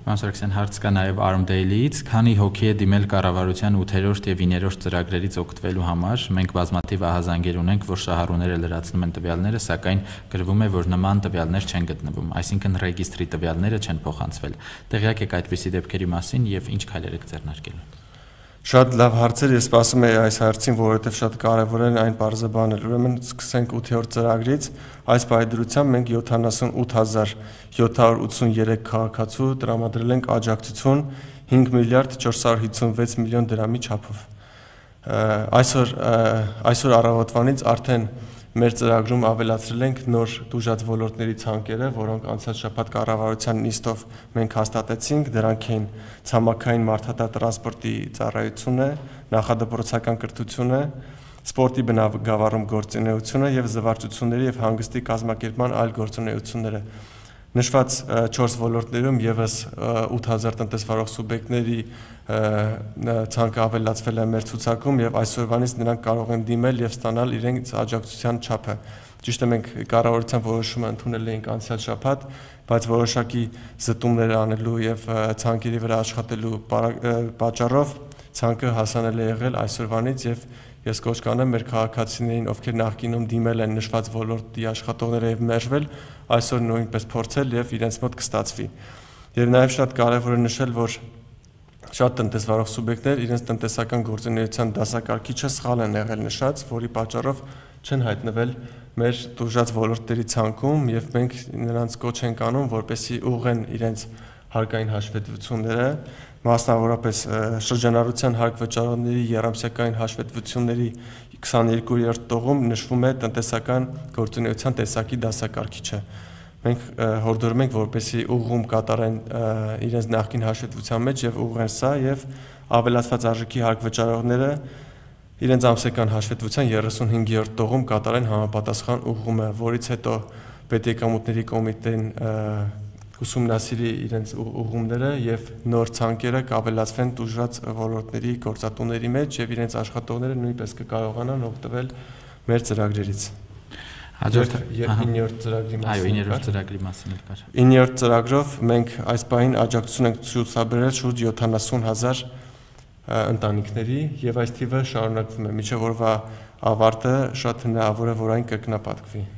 Պարոն Սարգսյան, հարց կա նաև Arm Daily-ից, քանի հոգի է դիմել կառավարության 8-րդ եւ 9-րդ ծրագրերից օգտվելու համար։ Մենք բազմաթիվ ահազանգեր ունենք, որ շահառուները լրացնում են տվյալները, սակայն գրվում է, որ նման տվյալներ չեն գտնվում, այսինքն ռեգիստրի տվյալները չեն փոխանցվել։ Տեղյակ եք այդպիսի դեպքերի մասին եւ ինչ քայլեր եք ձեռնարկելու։ Շատ լավ հարցեր, ես սպասում եի այս հարցին, որովհետև շատ կարևոր են այն բարձը բանել։ Ուրեմն սկսենք 8-րդ ծրագրից։ Այս բայդրությամբ մենք 78783 քաղաքացու տրամադրել ենք աջակցություն 5 միլիարդ 456 միլիոն դրամի չափով։ Այսօր այսօր առավոտվանից արդեն մեր ծրագրում ավելացրել ենք նոր դուժած ոլորտների ցանկերը, որոնք անցած շաբաթ կառավարության նիստով մենք հաստատեցինք, դրանք էին ցամաքային մարդատար տրանսպորտի ծառայությունը, նախադպրոցական կրթությունը, սպորտի բնագավառում գործունեությունը եւ զվարճությունների եւ հանգստի կազմակերպման այլ գործունեությունները։ Նշված 4 ոլորտներում եւս 8000 տնտեսվարող սուբյեկտների ցանկը ավելացվել է մեր ցուցակում եւ այսօրվանից նրանք կարող են դիմել եւ ստանալ իրենց աջակցության չափը։ Ճիշտ է մենք կառավարության որոշումը ընդունել էինք անցյալ շաբաթ, բայց որոշակի զտումներ անելու եւ ցանկերի վրա աշխատելու պատճառով ցանկը հասանել է եղել այսօրվանից եւ ես կոչ կանեմ մեր քաղաքացիներին, ովքեր նախկինում դիմել են նշված ոլորտի աշխատողները եւ մերժվել, այսօր նույնպես փորձել եւ իրենց մոտ կստացվի։ Եվ նաեւ շատ կարեւոր է նշել, որ շատ տնտեսվարող սուբյեկտներ իրենց տնտեսական գործունեության դասակարգիչը սխալ են եղել նշած, որի պատճառով չեն հայտնվել մեր դժուժած ոլորտների ցանկում եւ մենք նրանց կոչ ենք անում, որպեսի ուղղեն իրենց հարկային հաշվետվությունները, մասնավորապես շրջանառության հարկ վճարողների երամսյակային հաշվետվությունների 22-րդ տողում նշվում է տնտեսական գործունեության տեսակի դասակարգիչը մենք հորդորում ենք որպեսի ուղղում կատարեն իրենց նախկին հաշվետվության մեջ եւ ուղղեն սա եւ ավելացված արժեքի հարկ վճարողները իրենց ամսական հաշվետվության 35-րդ տողում կատարեն համապատասխան ուղղումը, որից հետո պետեկամուտների կոմիտեն ուսումնասիրի իրենց ուղումները եւ նոր ցանկերը կավելացվեն դժուժած ոլորտների գործատուների մեջ եւ իրենց աշխատողները նույնպես կկարողանան օգտվել մեր ծրագրերից։ Հաջորդ 9-րդ ծրագրի մասին։ Այո, 9-րդ ծրագրի մասին էլ կար։ 9-րդ ծրագրով մենք այս պահին աջակցություն ենք ցուցաբերել շուրջ 70000 ընտանիքների եւ այս թիվը շարունակվում է։ Միջև օրվա ավարտը շատ հնարավոր է որ այն կրկնապատկվի։